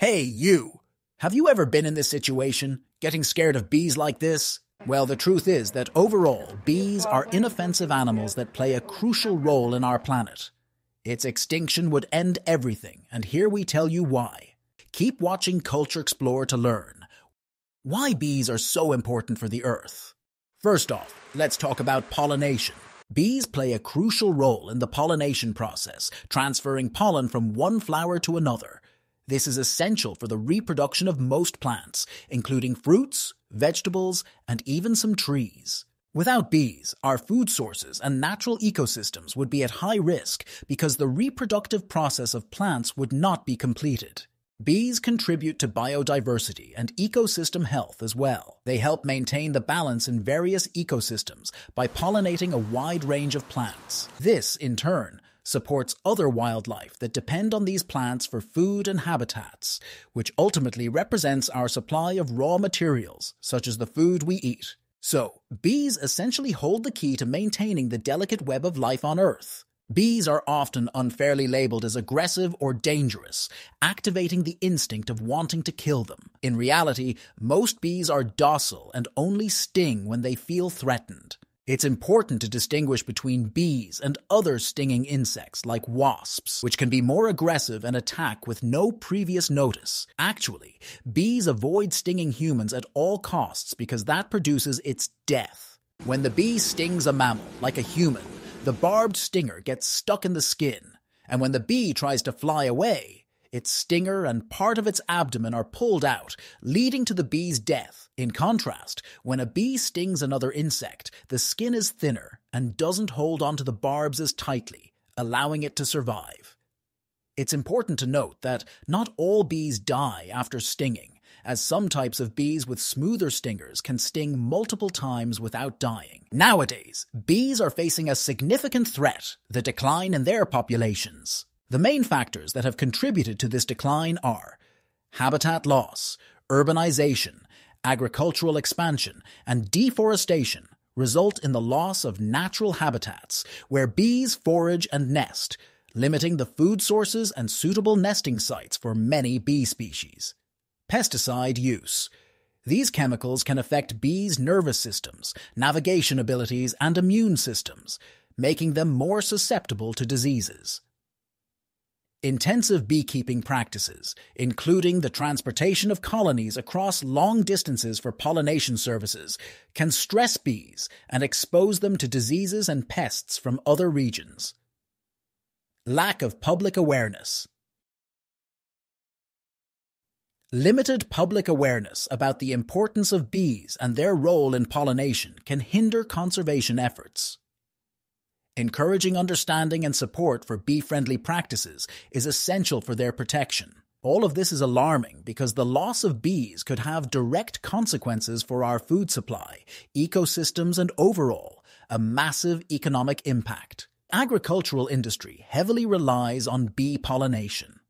Hey, you! Have you ever been in this situation, getting scared of bees like this? Well, the truth is that overall, bees are inoffensive animals that play a crucial role in our planet. Its extinction would end everything, and here we tell you why. Keep watching CultureXplore to learn why bees are so important for the Earth. First off, let's talk about pollination. Bees play a crucial role in the pollination process, transferring pollen from one flower to another. This is essential for the reproduction of most plants, including fruits, vegetables, and even some trees. Without bees, our food sources and natural ecosystems would be at high risk because the reproductive process of plants would not be completed. Bees contribute to biodiversity and ecosystem health as well. They help maintain the balance in various ecosystems by pollinating a wide range of plants. This, in turn, supports other wildlife that depend on these plants for food and habitats, which ultimately represents our supply of raw materials, such as the food we eat. So, bees essentially hold the key to maintaining the delicate web of life on Earth. Bees are often unfairly labeled as aggressive or dangerous, activating the instinct of wanting to kill them. In reality, most bees are docile and only sting when they feel threatened. It's important to distinguish between bees and other stinging insects like wasps, which can be more aggressive and attack with no previous notice. Actually, bees avoid stinging humans at all costs because that produces its death. When the bee stings a mammal, like a human, the barbed stinger gets stuck in the skin, and when the bee tries to fly away, its stinger and part of its abdomen are pulled out, leading to the bee's death. In contrast, when a bee stings another insect, the skin is thinner and doesn't hold onto the barbs as tightly, allowing it to survive. It's important to note that not all bees die after stinging, as some types of bees with smoother stingers can sting multiple times without dying. Nowadays, bees are facing a significant threat the decline in their populations. The main factors that have contributed to this decline are habitat loss, urbanization, agricultural expansion, and deforestation result in the loss of natural habitats where bees forage and nest, limiting the food sources and suitable nesting sites for many bee species. Pesticide use. These chemicals can affect bees' nervous systems, navigation abilities, and immune systems, making them more susceptible to diseases. Intensive beekeeping practices, including the transportation of colonies across long distances for pollination services, can stress bees and expose them to diseases and pests from other regions. Lack of public awareness. Limited public awareness about the importance of bees and their role in pollination can hinder conservation efforts. Encouraging understanding and support for bee friendly practices is essential for their protection. All of this is alarming because the loss of bees could have direct consequences for our food supply, ecosystems, and overall, a massive economic impact. Agricultural industry heavily relies on bee pollination.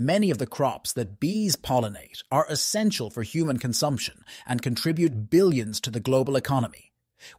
Many of the crops that bees pollinate are essential for human consumption and contribute billions to the global economy.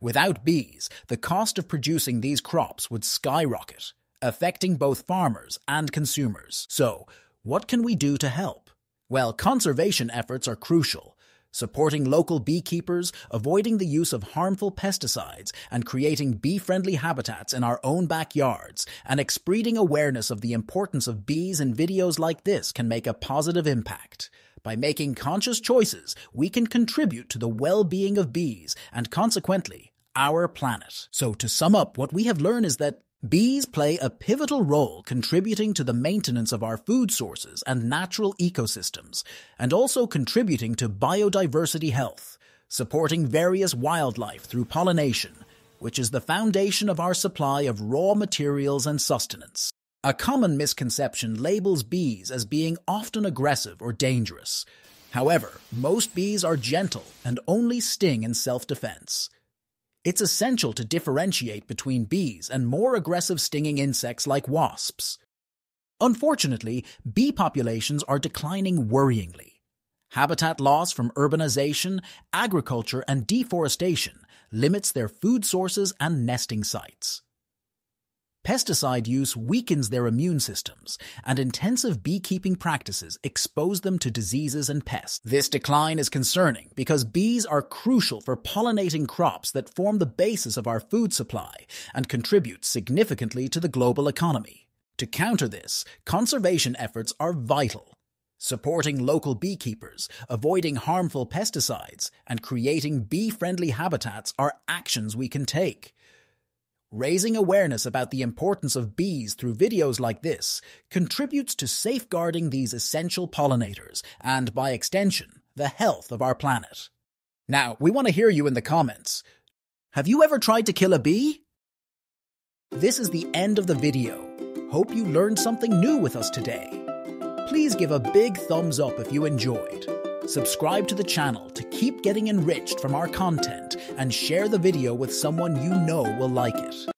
Without bees, the cost of producing these crops would skyrocket, affecting both farmers and consumers. So, what can we do to help? Well, conservation efforts are crucial. Supporting local beekeepers, avoiding the use of harmful pesticides, and creating bee friendly habitats in our own backyards, and spreading awareness of the importance of bees in videos like this can make a positive impact. By making conscious choices, we can contribute to the well being of bees and consequently our planet. So, to sum up, what we have learned is that bees play a pivotal role contributing to the maintenance of our food sources and natural ecosystems, and also contributing to biodiversity health, supporting various wildlife through pollination, which is the foundation of our supply of raw materials and sustenance. A common misconception labels bees as being often aggressive or dangerous. However, most bees are gentle and only sting in self defense. It's essential to differentiate between bees and more aggressive stinging insects like wasps. Unfortunately, bee populations are declining worryingly. Habitat loss from urbanization, agriculture, and deforestation limits their food sources and nesting sites. Pesticide use weakens their immune systems, and intensive beekeeping practices expose them to diseases and pests. This decline is concerning because bees are crucial for pollinating crops that form the basis of our food supply and contribute significantly to the global economy. To counter this, conservation efforts are vital. Supporting local beekeepers, avoiding harmful pesticides, and creating bee friendly habitats are actions we can take. Raising awareness about the importance of bees through videos like this contributes to safeguarding these essential pollinators and, by extension, the health of our planet. Now, we want to hear you in the comments. Have you ever tried to kill a bee? This is the end of the video. Hope you learned something new with us today. Please give a big thumbs up if you enjoyed. Subscribe to the channel to keep getting enriched from our content and share the video with someone you know will like it.